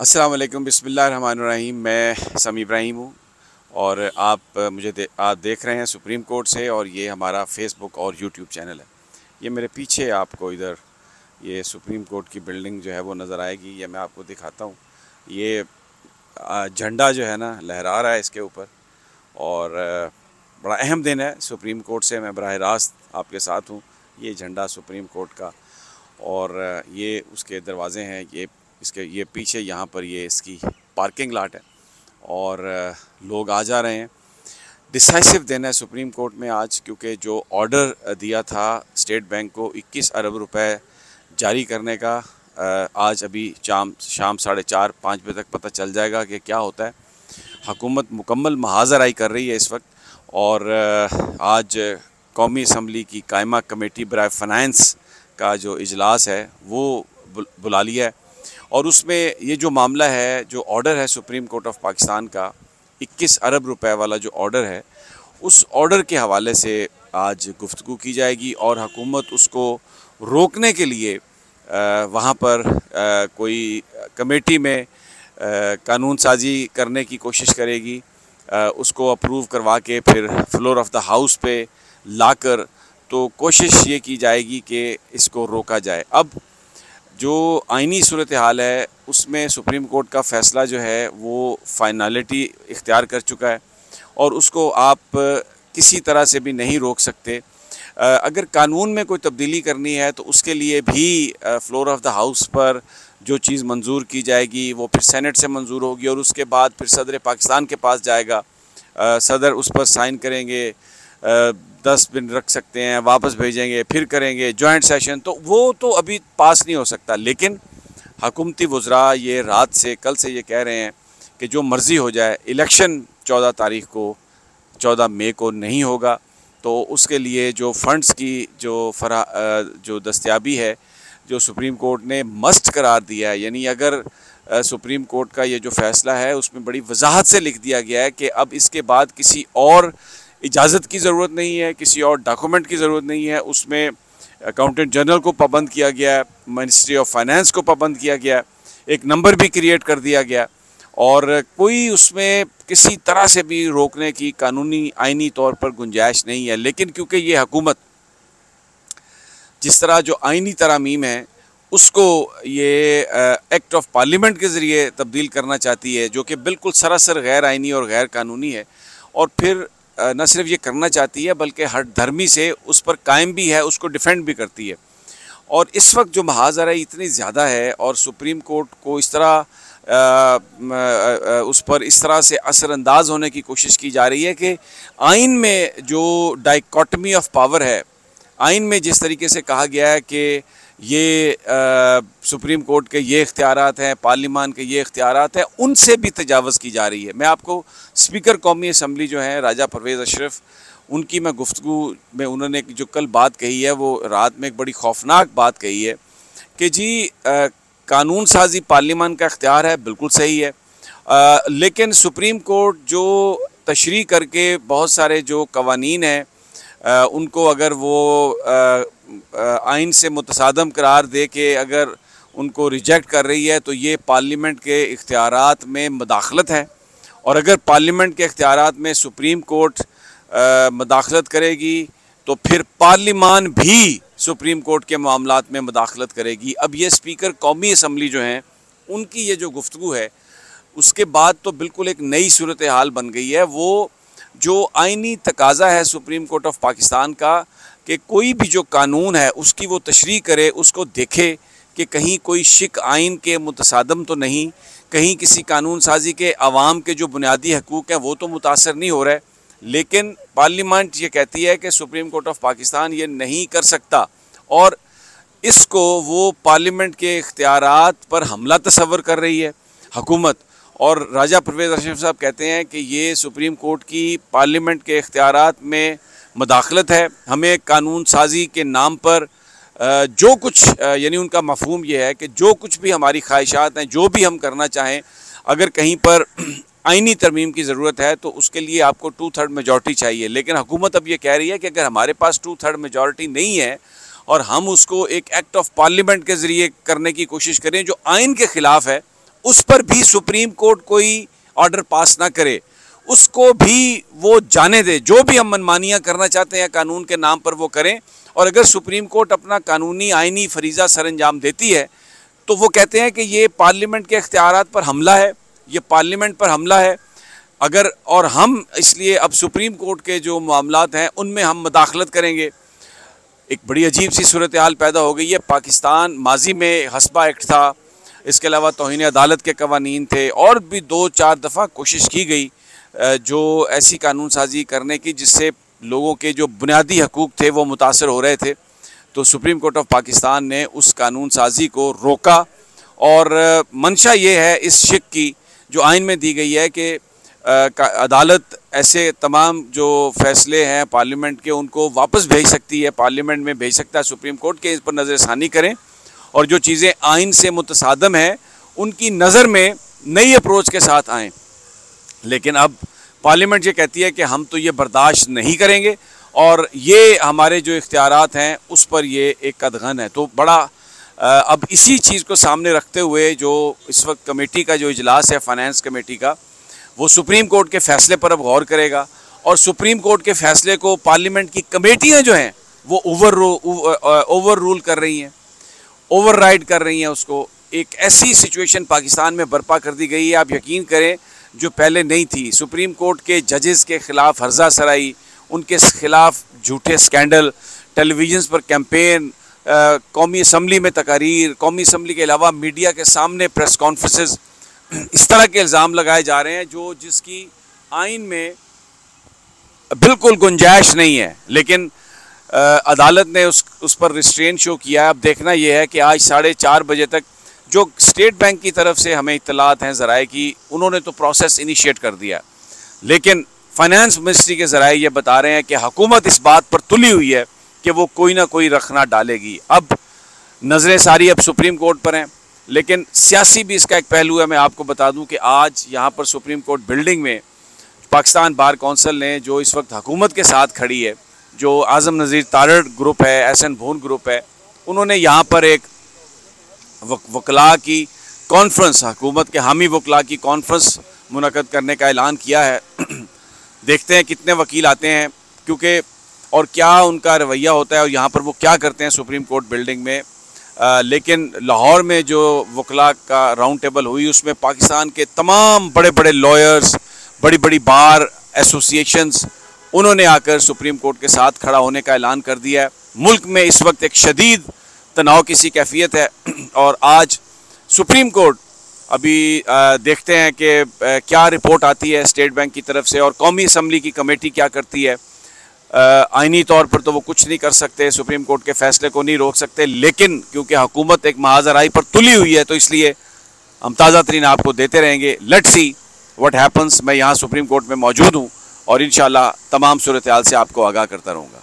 अस्सलाम बिस्मिल्लाहिर्रहमानिर्रहीम। मैं समी इब्राहिम हूँ और आप मुझे दे, आप देख रहे हैं सुप्रीम कोर्ट से और ये हमारा फेसबुक और यूट्यूब चैनल है। ये मेरे पीछे आपको इधर ये सुप्रीम कोर्ट की बिल्डिंग जो है वो नज़र आएगी। ये मैं आपको दिखाता हूँ। ये झंडा जो है ना लहरा रहा है इसके ऊपर और बड़ा अहम दिन है सुप्रीम कोर्ट से। मैं बरह रास्त आपके साथ हूँ। ये झंडा सुप्रीम कोर्ट का और ये उसके दरवाज़े हैं ये इसके, ये पीछे यहाँ पर ये इसकी पार्किंग लाट है। और लोग आ जा रहे हैं। डिसाइसिव देना है सुप्रीम कोर्ट में आज, क्योंकि जो ऑर्डर दिया था स्टेट बैंक को 21 अरब रुपए जारी करने का आज अभी शाम शाम साढ़े चार, पाँच बजे तक पता चल जाएगा कि क्या होता है। हकूमत मुकम्मल महाजराई कर रही है इस वक्त। और आज कौमी असम्बली की कायमा कमेटी बर फाइनेंस का जो इजलास है, वो बुला लिया है। और उसमें ये जो मामला है, जो ऑर्डर है सुप्रीम कोर्ट ऑफ़ पाकिस्तान का 21 अरब रुपए वाला जो ऑर्डर है, उस ऑर्डर के हवाले से आज गुफ्तु की जाएगी और हकूमत उसको रोकने के लिए वहाँ पर कोई कमेटी में कानून साजी करने की कोशिश करेगी उसको अप्रूव करवा के फिर फ्लोर ऑफ़ द हाउस पे लाकर तो कोशिश ये की जाएगी कि इसको रोका जाए। अब जो आइनी सूरत हाल है, उसमें सुप्रीम कोर्ट का फ़ैसला जो है, वो फाइनलिटी इख्तियार कर चुका है और उसको आप किसी तरह से भी नहीं रोक सकते। अगर कानून में कोई तब्दीली करनी है तो उसके लिए भी फ्लोर ऑफ़ द हाउस पर जो चीज़ मंजूर की जाएगी, वो फिर सेनेट से मंजूर होगी और उसके बाद फिर सदर पाकिस्तान के पास जाएगा। सदर उस पर साइन करेंगे। दस दिन रख सकते हैं, वापस भेजेंगे, फिर करेंगे जॉइंट सेशन तो वो तो अभी पास नहीं हो सकता। लेकिन हकूमती वज्रा ये रात से, कल से ये कह रहे हैं कि जो मर्ज़ी हो जाए इलेक्शन चौदह तारीख को, चौदह मई को नहीं होगा तो उसके लिए जो फ़ंड्स की जो फरा जो दस्तियाबी है, जो सुप्रीम कोर्ट ने मस्ट करार दिया है, यानी अगर सुप्रीम कोर्ट का ये जो फ़ैसला है, उसमें बड़ी वजाहत से लिख दिया गया है कि अब इसके बाद किसी और इजाज़त की ज़रूरत नहीं है, किसी और डॉक्यूमेंट की ज़रूरत नहीं है। उसमें अकाउंटेंट जनरल को पाबंद किया गया है मिनिस्ट्री ऑफ़ फाइनेंस को पाबंद किया गया एक नंबर भी क्रिएट कर दिया गया और कोई उसमें किसी तरह से भी रोकने की कानूनी आइनी तौर पर गुंजाइश नहीं है। लेकिन क्योंकि ये हकूमत, जिस तरह जो आइनी तरामीम है, उसको ये एक्ट ऑफ़ पार्लियामेंट के ज़रिए तब्दील करना चाहती है, जो कि बिल्कुल सरासर गैर आइनी और गैर कानूनी है। और फिर न सिर्फ़ ये करना चाहती है बल्कि हर धर्मी से उस पर कायम भी है उसको डिफेंड भी करती है। और इस वक्त जो महाजरा इतनी ज़्यादा है और सुप्रीम कोर्ट को इस तरह आ, आ, उस पर इस तरह से असरअंदाज होने की कोशिश की जा रही है कि आइन में जो डाइकॉटमी ऑफ़ पावर है आइन में जिस तरीके से कहा गया है कि ये आ, सुप्रीम कोर्ट के ये इख्तियार हैं पार्लिमान के ये इख्तियार हैं उनसे भी तजावज़ की जा रही है। मैं आपको स्पीकर कौमी असम्बली जो है राजा परवेज़ अशरफ उनकी मैं गुफ्तु में उन्होंने जो कल बात कही है वो रात में एक बड़ी खौफनाक बात कही है कि जी आ, कानून साजी पार्लिमान का इख्तियार है बिल्कुल सही है। आ, लेकिन सुप्रीम कोर्ट जो तशरी करके बहुत सारे जो कवानीन हैं उनको अगर वो आइन से मुतसादम करार दे के अगर उनको रिजेक्ट कर रही है तो ये पार्लियामेंट के इख्तियार में मदाखलत है। और अगर पार्लियामेंट के इख्तियार में सुप्रीम कोर्ट मदाखलत करेगी तो फिर पार्लिमान भी सुप्रीम कोर्ट के मामला में मदाखलत करेगी। अब ये स्पीकर कौमी असम्बली जो हैं, उनकी ये जो गुफ्तु है, उसके बाद तो बिल्कुल एक नई सूरत हाल बन गई है। वो जो आइनी तकाजा है सुप्रीम कोर्ट ऑफ़ पाकिस्तान का कि कोई भी जो कानून है, उसकी वो तशरी करे, उसको देखे कि कहीं कोई शिक आइन के मुतसादम तो नहीं, कहीं किसी कानून साजी के आवाम के जो बुनियादी हकूक़ हैं, वो तो मुतासर नहीं हो रहे लेकिन पार्लियामेंट ये कहती है कि सुप्रीम कोर्ट ऑफ़ पाकिस्तान ये नहीं कर सकता। और इसको वो पार्लियामेंट के इख्तियार पर हमला तस्वर कर रही है, हकूमत। और राजा परवेज़ अशरफ साहब कहते हैं कि ये सुप्रीम कोर्ट की पार्लियामेंट के इख्तियार में मदाखलत है। हमें कानून साजी के नाम पर जो कुछ यानी उनका मफहम यह है कि जो कुछ भी हमारी ख्वाहिशात हैं, जो भी हम करना चाहें, अगर कहीं पर आइनी तरमीम की ज़रूरत है तो उसके लिए आपको टू थर्ड मेजॉरिटी चाहिए। लेकिन हुकूमत अब ये कह रही है कि अगर हमारे पास टू थर्ड मेजॉरिटी नहीं है और हम उसको एक एक्ट ऑफ़ पार्लियामेंट के ज़रिए करने की कोशिश करें, जो आइन के ख़िलाफ़ है, उस पर भी सुप्रीम कोर्ट कोई ऑर्डर पास ना करे उसको भी वो जाने दे। जो भी हम मनमानियाँ करना चाहते हैं, कानून के नाम पर वो करें। और अगर सुप्रीम कोर्ट अपना कानूनी आइनी फरीज़ा सर अंजाम देती है तो वो कहते हैं कि ये पार्लियामेंट के अख्तियार पर हमला है। ये पार्लियामेंट पर हमला है। अगर, और हम इसलिए अब सुप्रीम कोर्ट के जो मामला हैं, उनमें हम मदाखलत करेंगे। एक बड़ी अजीब सी सूरत हाल पैदा हो गई है। पाकिस्तान माजी में हसबा एक्ट था। इसके अलावा तोहन अदालत के कवानीन थे। और भी दो चार दफ़ा कोशिश की गई। जो ऐसी कानून साजी करने की, जिससे लोगों के जो बुनियादी हकूक़ थे, वो मुतासर हो रहे थे। तो सुप्रीम कोर्ट ऑफ़ पाकिस्तान ने उस कानून साजी को रोका और मंशा ये है इस शिक की, जो आइन में दी गई है कि अदालत ऐसे तमाम जो फैसले हैं पार्लियामेंट के, उनको वापस भेज सकती है, पार्लियामेंट में भेज सकता है, सुप्रीम कोर्ट के इस पर नज़रसानी करें। और जो चीज़ें आइन से मुतसादम हैं, उनकी नज़र में नई अप्रोच के साथ आएँ। लेकिन अब पार्लियामेंट ये कहती है कि हम तो ये बर्दाश्त नहीं करेंगे और ये हमारे जो इख्तियार हैं, उस पर ये एक कदगन है। तो बड़ा अब इसी चीज़ को सामने रखते हुए जो इस वक्त कमेटी का जो इजलास है, फाइनेंस कमेटी का, वो सुप्रीम कोर्ट के फैसले पर अब गौर करेगा और सुप्रीम कोर्ट के फैसले को पार्लियामेंट की कमेटियाँ जो हैं, वो ओवर ओवर रूल कर रही हैं, ओवर राइड कर रही हैं उसको। एक ऐसी सिचुएशन पाकिस्तान में बर्पा कर दी गई है। आप यकीन करें जो पहले नहीं थी सुप्रीम कोर्ट के जजेस के ख़िलाफ़ हर्जा सराई उनके ख़िलाफ़ झूठे स्कैंडल टेलीविज़न पर कैंपेन कौमी असम्बली में तकारीर कौमी असम्बली के अलावा मीडिया के सामने प्रेस कॉन्फ्रेंस इस तरह के इल्ज़ाम लगाए जा रहे हैं जो जिसकी आइन में बिल्कुल गुंजाइश नहीं है। लेकिन आ, अदालत ने उस उस पर रिस्ट्रेन शो किया है। अब देखना यह है कि आज साढ़े चार बजे तक जो स्टेट बैंक की तरफ़ से हमें इतलात हैं, ज़राए की, उन्होंने तो प्रोसेस इनिशिएट कर दिया। लेकिन फाइनेंस मिनिस्ट्री के ज़राए ये बता रहे हैं कि हुकूमत इस बात पर तुली हुई है कि वो कोई ना कोई रखना डालेगी। अब नज़रें सारी अब सुप्रीम कोर्ट पर हैं, लेकिन सियासी भी इसका एक पहलू है। मैं आपको बता दूँ कि आज यहाँ पर सुप्रीम कोर्ट बिल्डिंग में पाकिस्तान बार कौंसिल ने जो इस वक्त हुकूमत के साथ खड़ी है, जो आज़म नज़ीर तारड़ ग्रुप है, एस एन भून ग्रुप है, उन्होंने यहाँ पर एक वकला की कॉन्फ्रेंस हुकूमत के हामी वकला की कॉन्फ्रेंस मुनद करने का ऐलान किया है। देखते हैं कितने वकील आते हैं क्योंकि और क्या उनका रवैया होता है और यहाँ पर वो क्या करते हैं सुप्रीम कोर्ट बिल्डिंग में। आ, लेकिन लाहौर में जो वकला का राउंड टेबल हुई उसमें पाकिस्तान के तमाम बड़े बड़े लॉयर्स बड़ी बड़ी बार एसोसिएशंस उन्होंने आकर सुप्रीम कोर्ट के साथ खड़ा होने का ऐलान कर दिया है। मुल्क में इस वक्त एक शदीद तनाव किसी कैफियत है। और आज सुप्रीम कोर्ट अभी देखते हैं कि क्या रिपोर्ट आती है स्टेट बैंक की तरफ़ से और कौमी असम्बली की कमेटी क्या करती है। आइनी तौर पर तो वो कुछ नहीं कर सकते, सुप्रीम कोर्ट के फैसले को नहीं रोक सकते, लेकिन क्योंकि हुकूमत एक महाजराई पर तुली हुई है तो इसलिए हम ताज़ा तरीन आपको देते रहेंगे। लेट सी वट हैपन्स मैं यहाँ सुप्रीम कोर्ट में मौजूद हूँ और इन तमाम सूरत से आपको आगाह करता रहूँगा।